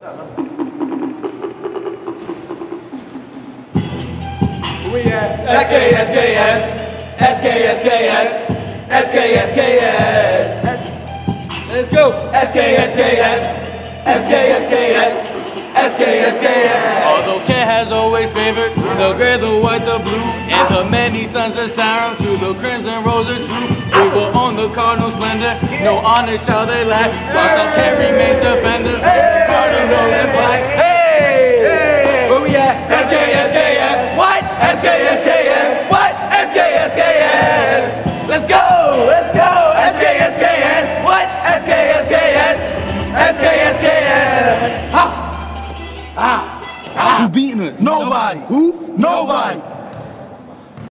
We at SKSKS, SKSKS, SKSKS. Let's go. SKSKS, SKSKS, SKSKS. Although Cat has always favored the gray, the white, the blue, and the many sons of Sarum to the crimson rose are true. We will own the cardinal splendor, no honor shall they lack. Whilst Cat remains defender, Let's go. SKSKS. What? SKSKS. SKSKS. Ha. Who beating us? Nobody. Who?